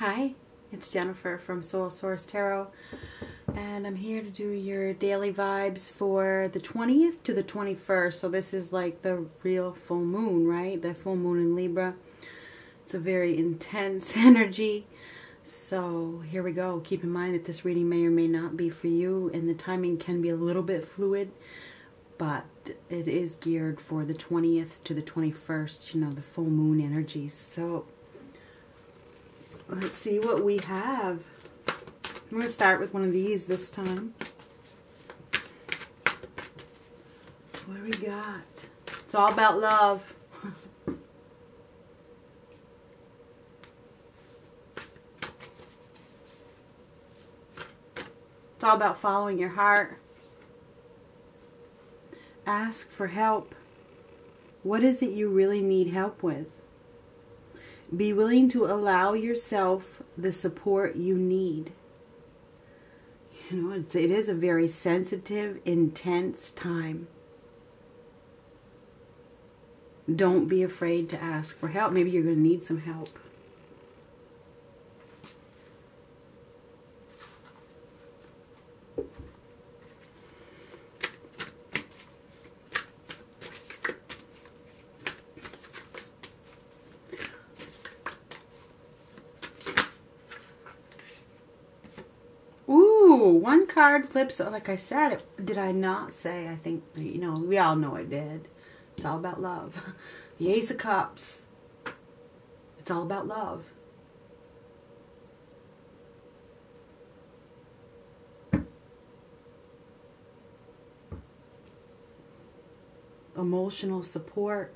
Hi, it's Jennifer from Soul Source Tarot, and I'm here to do your daily vibes for the 20th to the 21st. So, this is like the real full moon, right? The full moon in Libra. It's a very intense energy. So, here we go. Keep in mind that this reading may or may not be for you, and the timing can be a little bit fluid, but it is geared for the 20th to the 21st, you know, the full moon energies. So, Let's see what we have. I'm going to start with one of these this time. What do we got? It's all about love. It's all about following your heart. Ask for help. What is it you really need help with? Be willing to allow yourself the support you need. You know, it's, it is a very sensitive, intense time. Don't be afraid to ask for help. Maybe you're going to need some help. one card flips, like I said, did I not say? I think, you know, we all know I did. It's all about love. The Ace of Cups. It's all about love. Emotional support.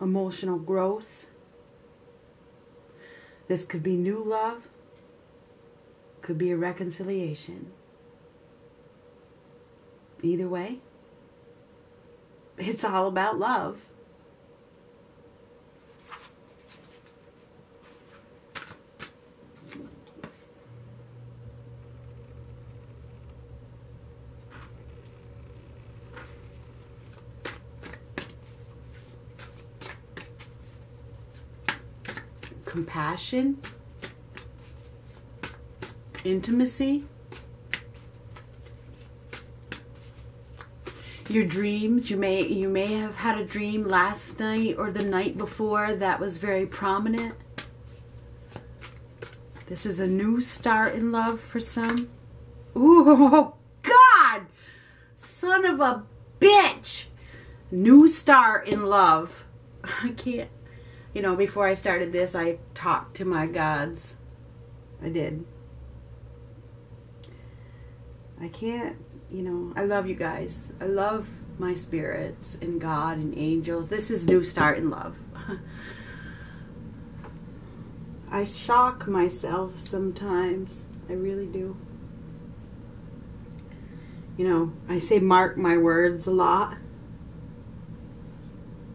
Emotional growth. This could be new love could be a reconciliation. Either way, it's all about love. Compassion intimacy, your dreams. You may you may have had a dream last night or the night before that was very prominent. This is a new start in love for some. Ooh, oh God! Son of a bitch! New start in love. I can't. You know, before I started this, I talked to my gods. I did. I can't, you know, I love you guys. I love my spirits and God and angels. This is New Start in Love. I shock myself sometimes. I really do. You know, I say mark my words a lot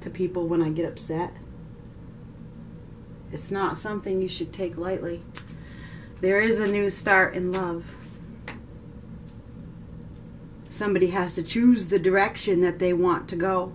to people when I get upset. It's not something you should take lightly. There is a new start in love somebody has to choose the direction that they want to go.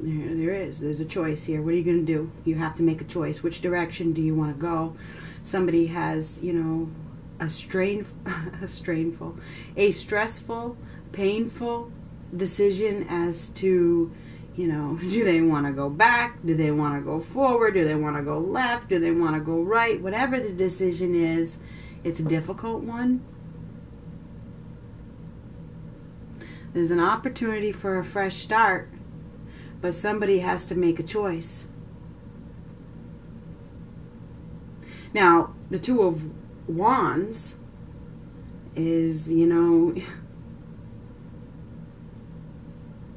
There, there is. There's a choice here. What are you going to do? You have to make a choice. Which direction do you want to go? Somebody has, you know, a strain, a strainful, a stressful, painful decision as to you know, do they want to go back? Do they want to go forward? Do they want to go left? Do they want to go right? Whatever the decision is, it's a difficult one. There's an opportunity for a fresh start, but somebody has to make a choice. Now, the Two of Wands is, you know,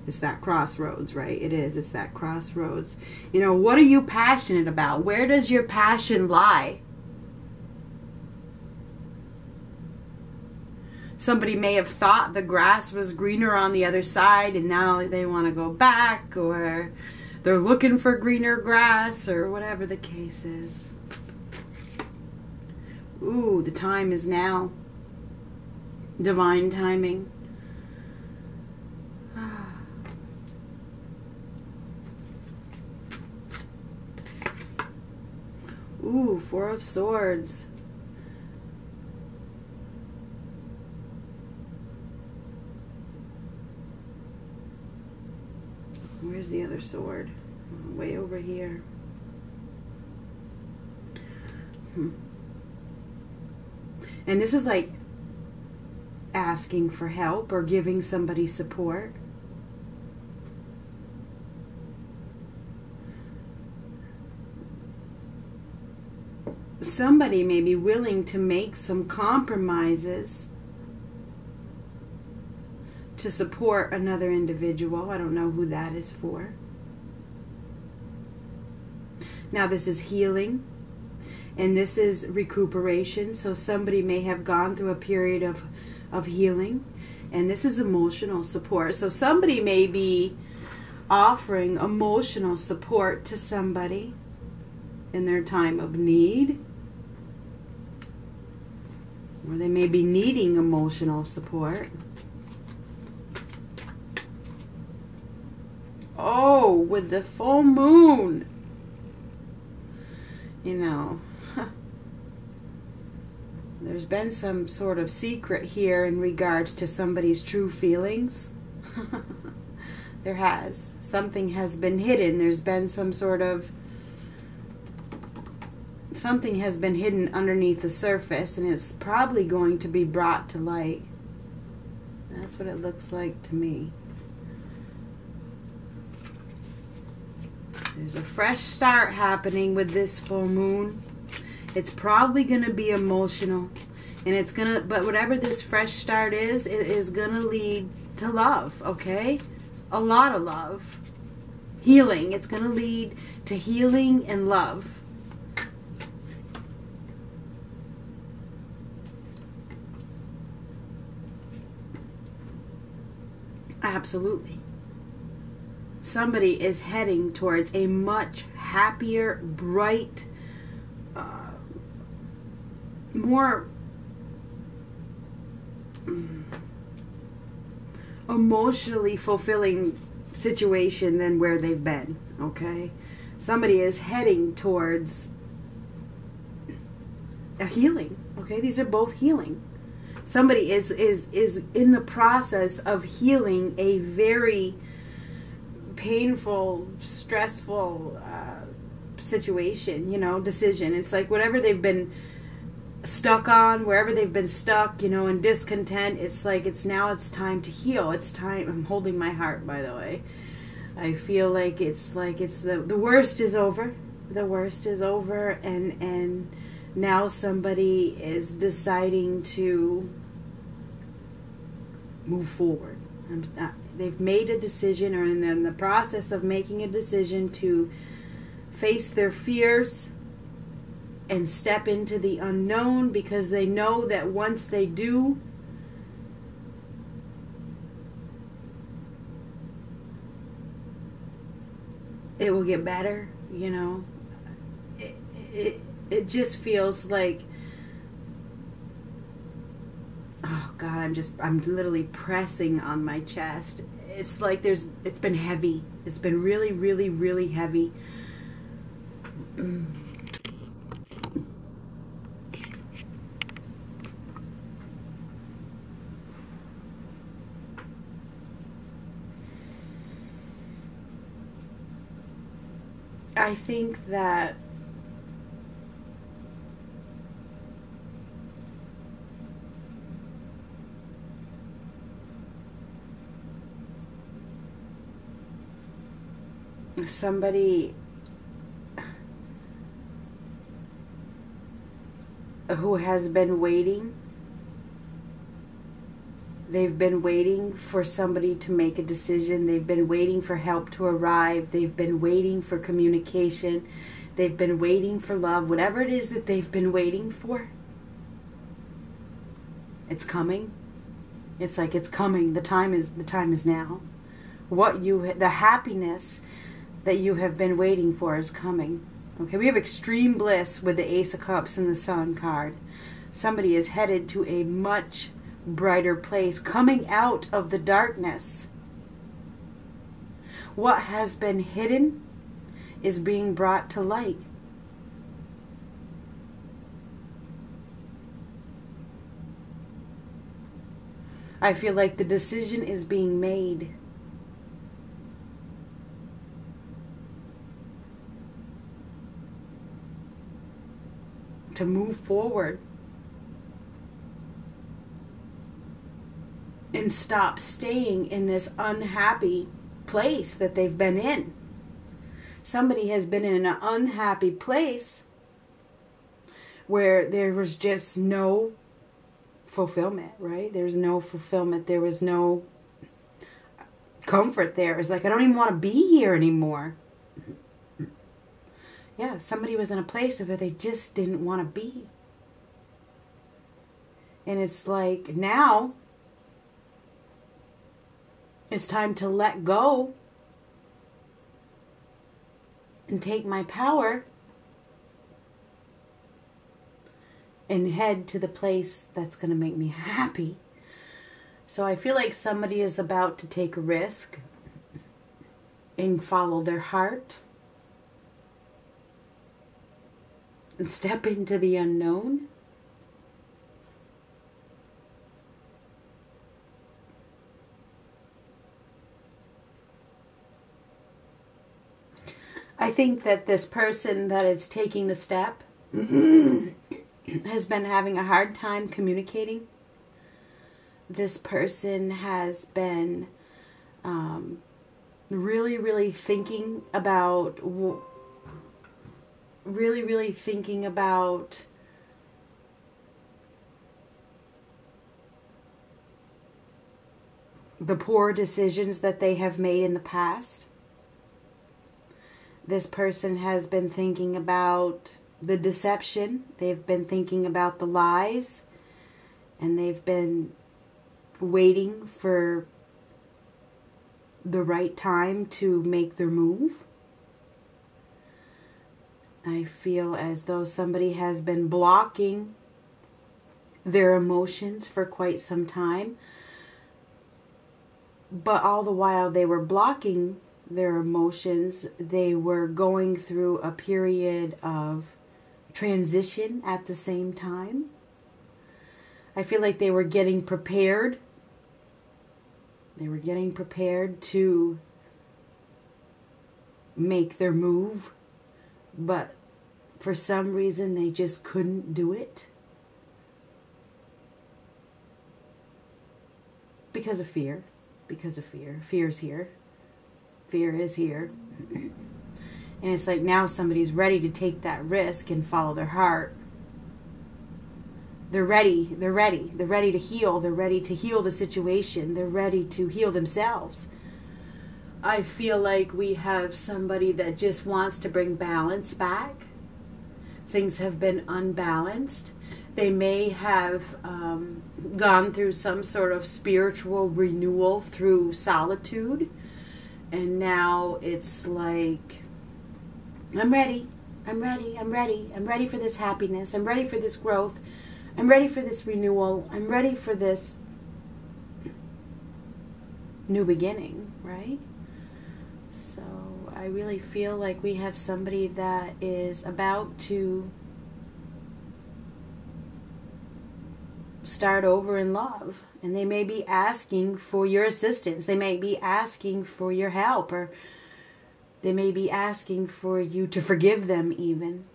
It's that crossroads, right? It is. It's that crossroads. You know, what are you passionate about? Where does your passion lie? Somebody may have thought the grass was greener on the other side and now they want to go back or they're looking for greener grass or whatever the case is. Ooh, the time is now. Divine timing. Ooh, Four of Swords. Where's the other sword? Way over here. Hmm. And this is like asking for help or giving somebody support. Somebody may be willing to make some compromises to support another individual. I don't know who that is for. Now, this is healing and this is recuperation. So, somebody may have gone through a period of, of healing, and this is emotional support. So, somebody may be offering emotional support to somebody in their time of need, or they may be needing emotional support. Oh, with the full moon. You know, there's been some sort of secret here in regards to somebody's true feelings. there has. Something has been hidden. There's been some sort of. Something has been hidden underneath the surface, and it's probably going to be brought to light. That's what it looks like to me. There's a fresh start happening with this full moon. It's probably going to be emotional. And it's going to, but whatever this fresh start is, it is going to lead to love, okay? A lot of love. Healing. It's going to lead to healing and love. Absolutely somebody is heading towards a much happier, bright, uh, more emotionally fulfilling situation than where they've been. Okay? Somebody is heading towards a healing. Okay? These are both healing. Somebody is is is in the process of healing a very painful, stressful uh, situation, you know, decision. It's like whatever they've been stuck on, wherever they've been stuck, you know, in discontent, it's like it's now it's time to heal. It's time. I'm holding my heart, by the way. I feel like it's like it's the the worst is over. The worst is over, and and now somebody is deciding to move forward. Not, uh, they've made a decision or in the process of making a decision to face their fears and step into the unknown because they know that once they do it will get better you know it, it, it just feels like oh god i'm just i'm literally pressing on my chest. It's like there's it's been heavy. It's been really really really heavy. I think that somebody who has been waiting. They've been waiting for somebody to make a decision. They've been waiting for help to arrive. They've been waiting for communication. They've been waiting for love. Whatever it is that they've been waiting for, it's coming. It's like it's coming. The time is the time is now. What you the happiness that you have been waiting for is coming. Okay, we have extreme bliss with the Ace of Cups and the Sun card. Somebody is headed to a much brighter place, coming out of the darkness. What has been hidden is being brought to light. I feel like the decision is being made. To move forward and stop staying in this unhappy place that they've been in. Somebody has been in an unhappy place where there was just no fulfillment, right? There's no fulfillment. There was no comfort there. It's like, I don't even want to be here anymore. Yeah, somebody was in a place where they just didn't want to be. And it's like now it's time to let go and take my power and head to the place that's going to make me happy. So I feel like somebody is about to take a risk and follow their heart and step into the unknown. I think that this person that is taking the step has been having a hard time communicating. This person has been um, really, really thinking about, really, really thinking about the poor decisions that they have made in the past. This person has been thinking about the deception, they've been thinking about the lies, and they've been waiting for the right time to make their move. I feel as though somebody has been blocking their emotions for quite some time. But all the while they were blocking their emotions, they were going through a period of transition at the same time. I feel like they were getting prepared. They were getting prepared to make their move, but for some reason they just couldn't do it. Because of fear. Because of fear. Fear's here. Fear is here. And it's like now somebody's ready to take that risk and follow their heart. They're ready. They're ready. They're ready to heal. They're ready to heal the situation. They're ready to heal themselves. I feel like we have somebody that just wants to bring balance back. Things have been unbalanced. They may have um, gone through some sort of spiritual renewal through solitude. And now it's like I'm ready. I'm ready. I'm ready. I'm ready for this happiness. I'm ready for this growth. I'm ready for this renewal. I'm ready for this new beginning, right? So I really feel like we have somebody that is about to start over in love. And they may be asking for your assistance. They may be asking for your help or they may be asking for you to forgive them, even.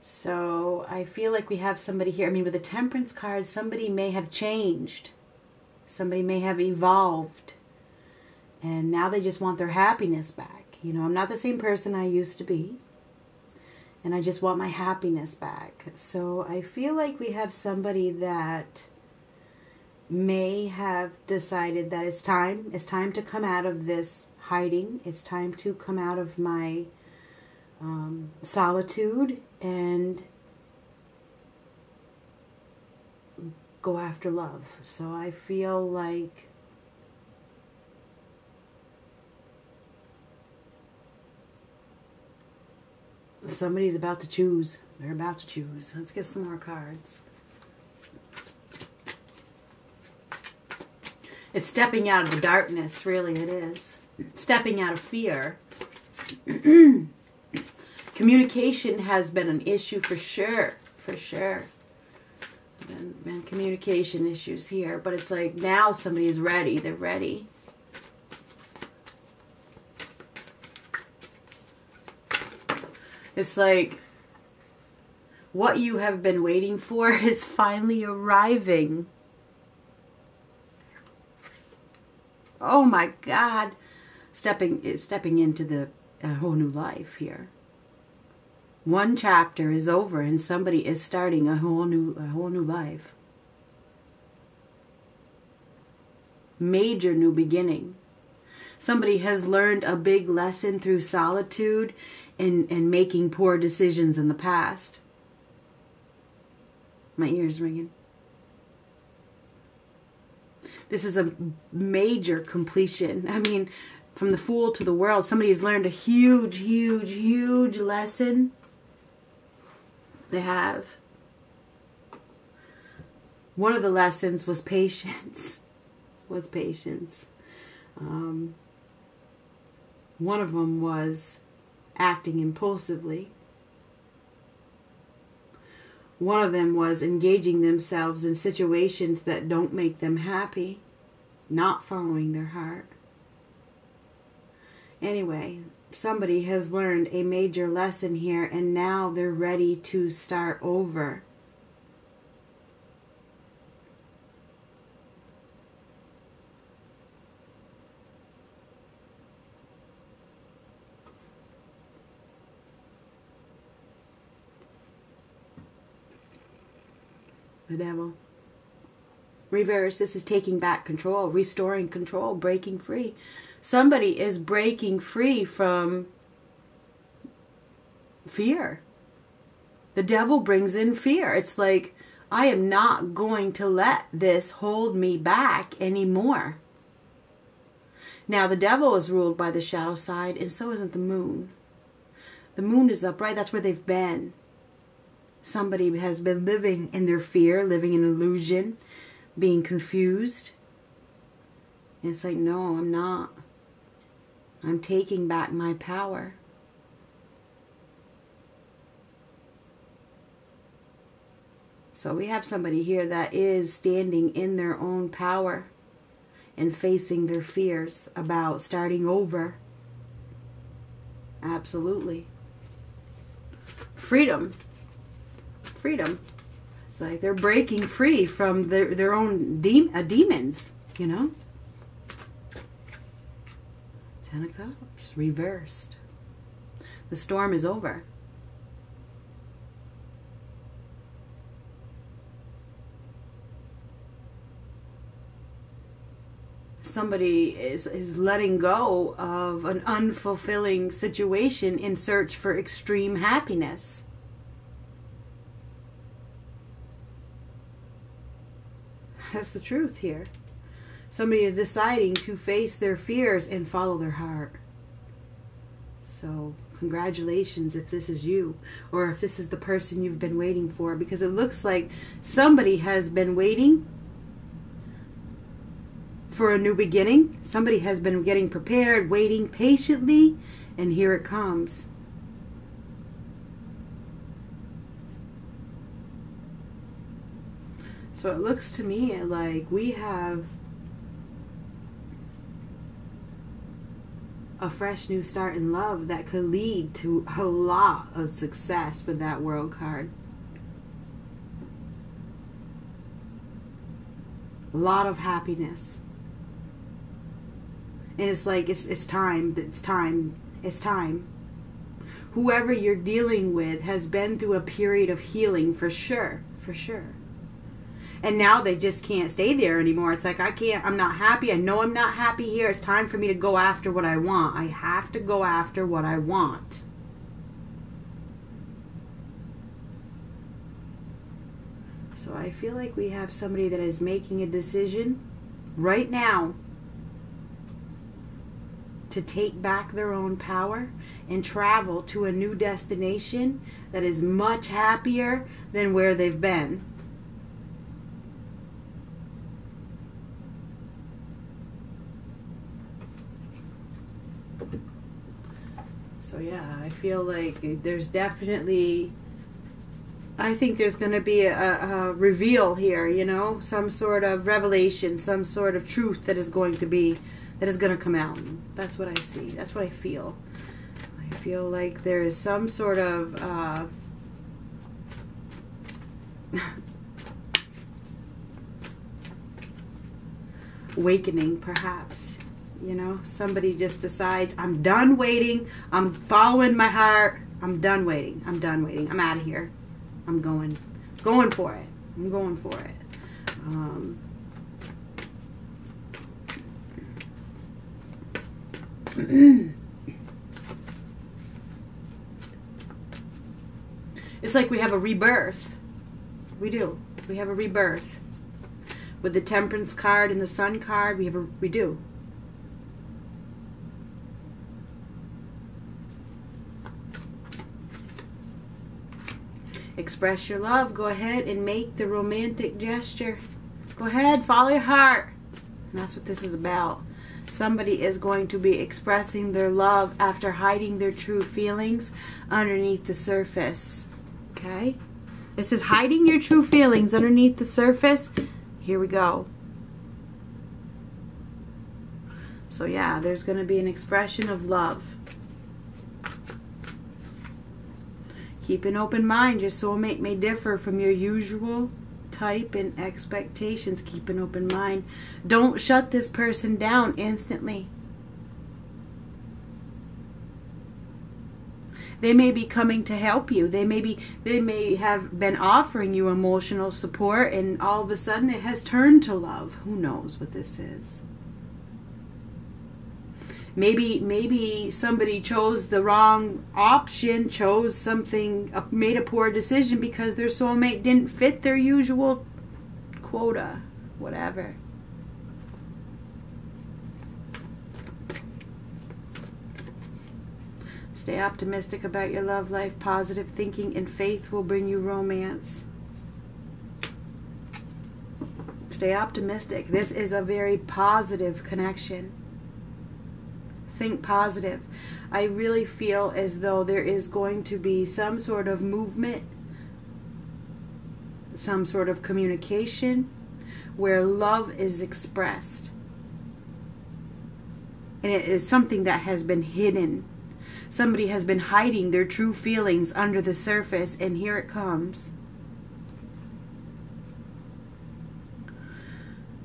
So I feel like we have somebody here. I mean, with the temperance card, somebody may have changed, somebody may have evolved, and now they just want their happiness back. You know, I'm not the same person I used to be, and I just want my happiness back. So I feel like we have somebody that may have decided that it's time, it's time to come out of this hiding. It's time to come out of my um, solitude and go after love. So I feel like somebody's about to choose. They're about to choose. Let's get some more cards. It's stepping out of the darkness, really, it is stepping out of fear. Communication has been an issue for sure, for sure. and communication issues here. But it's like now somebody is ready. They're ready. It's like what you have been waiting for is finally arriving. Oh my God. Stepping, eh, stepping into the a whole new life here. One chapter is over and somebody is starting a whole new a whole new life. Major new beginning. Somebody has learned a big lesson through solitude and, and making poor decisions in the past. My ears ringing. This is a major completion. I mean, from the fool to the world, somebody has learned a huge, huge, huge lesson. They have. One of the lessons was patience. was patience. Um, one of them was acting impulsively. One of them was engaging themselves in situations that don't make them happy, not following their heart. Anyway, somebody has learned a major lesson here and now they're ready to start over. The devil. Reverse, this is taking back control, restoring control, breaking free. Somebody is breaking free from fear. The devil brings in fear. It's like, I am not going to let this hold me back anymore. Now, the devil is ruled by the shadow side, and so isn't the moon. The moon is upright, that's where they've been somebody has been living in their fear, living in illusion, being confused. And it's like, no, I'm not. I'm taking back my power. So we have somebody here that is standing in their own power and facing their fears about starting over. Absolutely. Freedom freedom. It's like they're breaking free from their, their own de- uh, demons, you know? Ten of Cups, reversed. The storm is over. somebody is is letting go of an unfulfilling situation in search for extreme happiness. That's the truth here. Somebody is deciding to face their fears and follow their heart. So, congratulations if this is you, or if this is the person you've been waiting for, because it looks like somebody has been waiting for a new beginning. Somebody has been getting prepared, waiting patiently, and here it comes. So it looks to me like we have a fresh new start in love that could lead to a lot of success with that world card. A lot of happiness. And it's like it's it's time, it's time, it's time. Whoever you're dealing with has been through a period of healing for sure, for sure and now they just can't stay there anymore. It's like i can't i'm not happy. I know i'm not happy here. It's time for me to go after what i want. I have to go after what i want. So i feel like we have somebody that is making a decision right now to take back their own power and travel to a new destination that is much happier than where they've been. So yeah, I feel like there's definitely I think there's going to be a, a, reveal here, you know, some sort of revelation, some sort of truth that is going to be, that is going to come out. That's what I see. That's what I feel. I feel like there is some sort of uh, awakening, perhaps. You know, somebody just decides, I'm done waiting. I'm following my heart. I'm done waiting. I'm done waiting. I'm out of here. I'm going, going for it. I'm going for it. Um, it's like we have a rebirth. We do. We have a rebirth. With the temperance card and the sun card, we have a we do. Express your love. Go ahead and make the romantic gesture. Go ahead, follow your heart. And that's what this is about. Somebody is going to be expressing their love after hiding their true feelings underneath the surface. Okay? This is hiding your true feelings underneath the surface. Here we go. So, yeah, there's going to be an expression of love. Keep an open mind. Your soulmate may differ from your usual type and expectations. Keep an open mind. Don't shut this person down instantly. They may be coming to help you. They may be they may have been offering you emotional support and all of a sudden it has turned to love. Who knows what this is? Maybe maybe somebody chose the wrong option chose something uh, made a poor decision because their soulmate didn't fit their usual quota whatever. Stay optimistic about your love life. Positive thinking and faith will bring you romance. Stay optimistic. This is a very positive connection think positive. I really feel as though there is going to be some sort of movement, some sort of communication where love is expressed. And it is something that has been hidden. Somebody has been hiding their true feelings under the surface, and here it comes.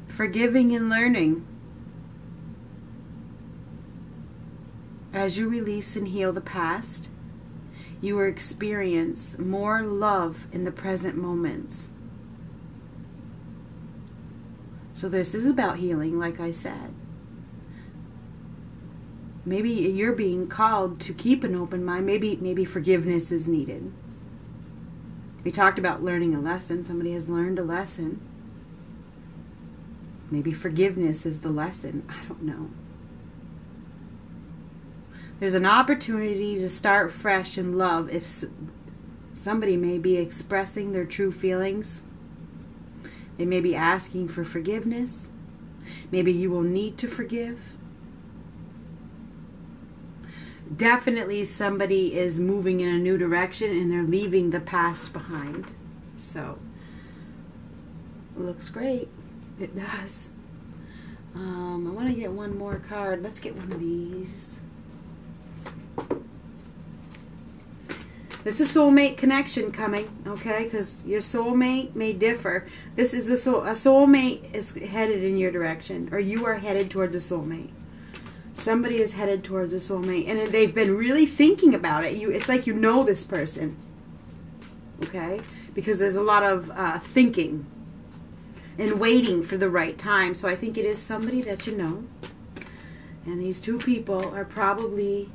Forgiving and learning. As you release and heal the past, you will experience more love in the present moments. So, this is about healing, like I said. Maybe you're being called to keep an open mind. Maybe, maybe forgiveness is needed. We talked about learning a lesson. Somebody has learned a lesson. Maybe forgiveness is the lesson. I don't know. There's an opportunity to start fresh in love if somebody may be expressing their true feelings. They may be asking for forgiveness. Maybe you will need to forgive. Definitely somebody is moving in a new direction and they're leaving the past behind. So, looks great. It does. Um, I want to get one more card. Let's get one of these. This is soulmate connection coming, okay? Because your soulmate may differ. This is a soul. A soulmate is headed in your direction, or you are headed towards a soulmate. Somebody is headed towards a soulmate, and they've been really thinking about it. You, it's like you know this person, okay? Because there's a lot of uh, thinking and waiting for the right time. So I think it is somebody that you know. And these two people are probably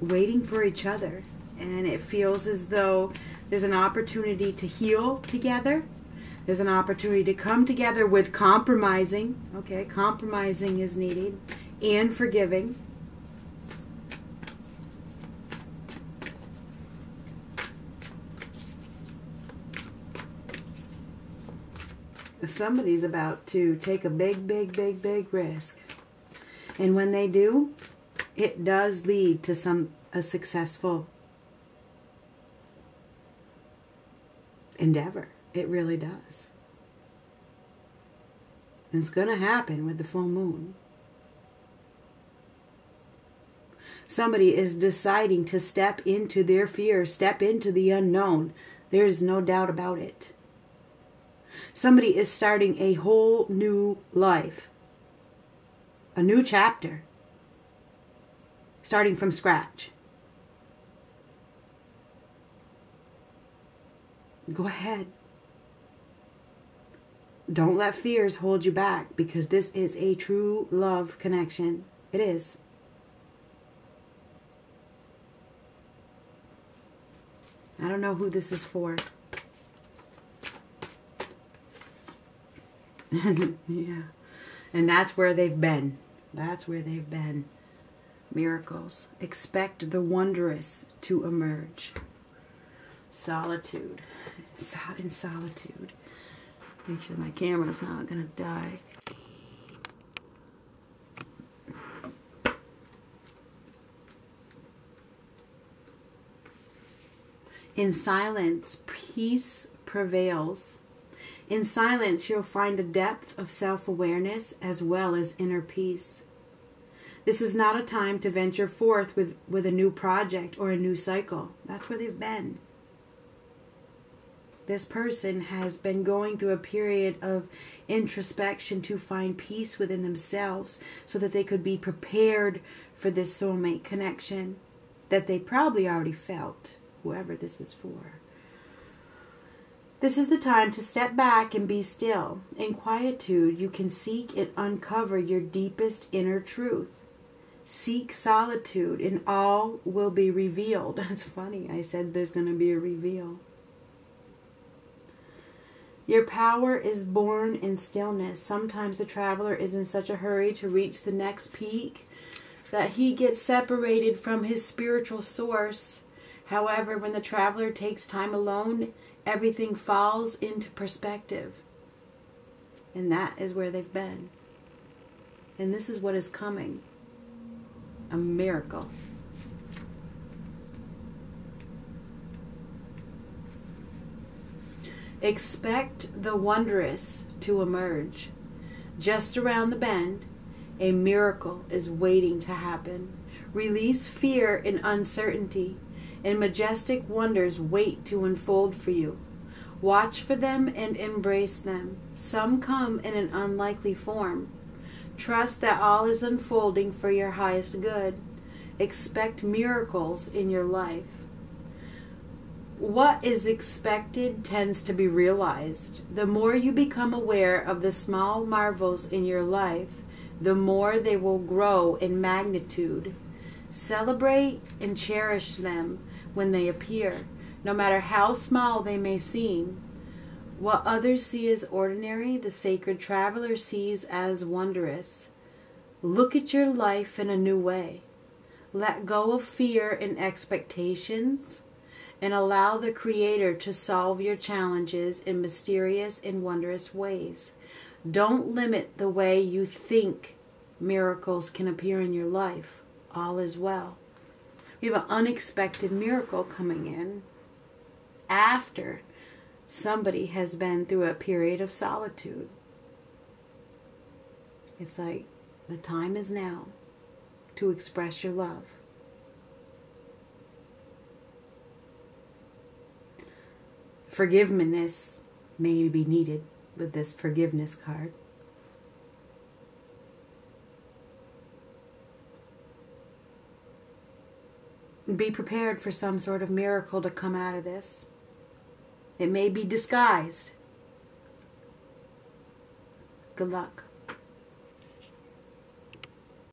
waiting for each other. And it feels as though there's an opportunity to heal together. There's an opportunity to come together with compromising. Okay, compromising is needed and forgiving. Somebody's about to take a big, big, big, big risk. And when they do, it does lead to some a successful endeavor. It really does. And it's going to happen with the full moon. Somebody is deciding to step into their fear, step into the unknown. There's no doubt about it. Somebody is starting a whole new life, a new chapter, starting from scratch. Go ahead. Don't let fears hold you back because this is a true love connection. It is. I don't know who this is for. yeah. And that's where they've been. That's where they've been. Miracles. Expect the wondrous to emerge. Solitude. In solitude. Make sure my camera's not going to die. In silence, peace prevails. In silence, you'll find a depth of self awareness as well as inner peace. This is not a time to venture forth with, with a new project or a new cycle. That's where they've been. This person has been going through a period of introspection to find peace within themselves so that they could be prepared for this soulmate connection that they probably already felt whoever this is for. This is the time to step back and be still. In quietude, you can seek and uncover your deepest inner truth. Seek solitude, and all will be revealed. That's funny, I said there's going to be a reveal. Your power is born in stillness. Sometimes the traveler is in such a hurry to reach the next peak that he gets separated from his spiritual source However, when the traveler takes time alone, everything falls into perspective. And that is where they've been. And this is what is coming a miracle. Expect the wondrous to emerge. Just around the bend, a miracle is waiting to happen. Release fear and uncertainty and majestic wonders wait to unfold for you. Watch for them and embrace them. Some come in an unlikely form. Trust that all is unfolding for your highest good. Expect miracles in your life. What is expected tends to be realized. The more you become aware of the small marvels in your life, the more they will grow in magnitude. Celebrate and cherish them when they appear, no matter how small they may seem. What others see as ordinary, the sacred traveler sees as wondrous. Look at your life in a new way. Let go of fear and expectations and allow the Creator to solve your challenges in mysterious and wondrous ways. Don't limit the way you think miracles can appear in your life. All is well. We have an unexpected miracle coming in after somebody has been through a period of solitude. It's like the time is now to express your love. Forgiveness may be needed with this forgiveness card. Be prepared for some sort of miracle to come out of this. It may be disguised. Good luck.